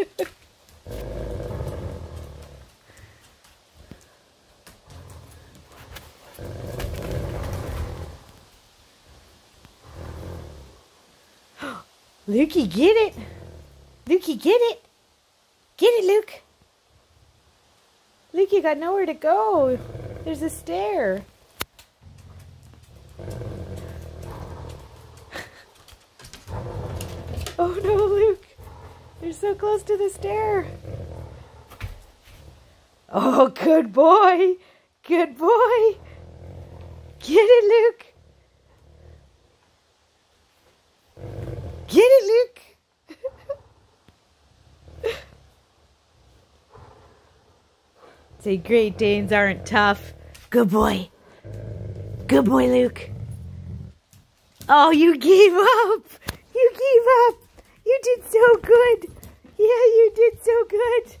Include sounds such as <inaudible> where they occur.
<laughs> Lukey, get it! Lukey, get it! Get it, Luke! Luke, you got nowhere to go. There's a stair. <laughs> oh no, Luke. You're so close to the stair. Oh, good boy. Good boy. Get it, Luke. Get it, Luke. <laughs> Say Great Danes aren't tough. Good boy. Good boy, Luke. Oh, you gave up. You gave up. You did so good. Yeah, you did so good.